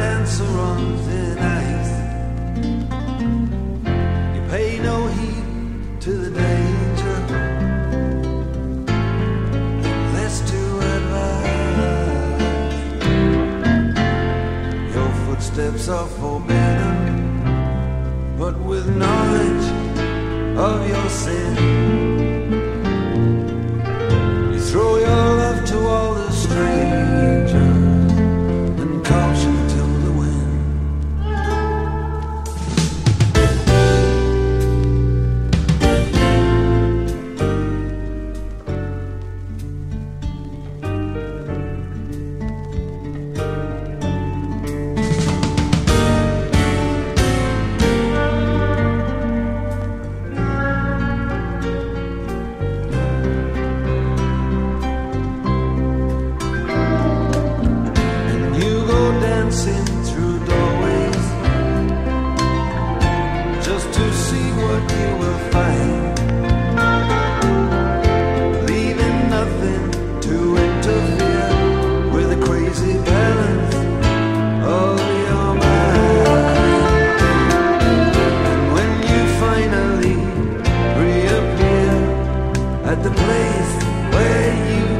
dancer on thin ice. You pay no heed to the danger. Less to advise. Your footsteps are forbidden, but with knowledge of your sin. through doorways just to see what you will find. Leaving nothing to interfere with the crazy balance of your mind. And when you finally reappear at the place where you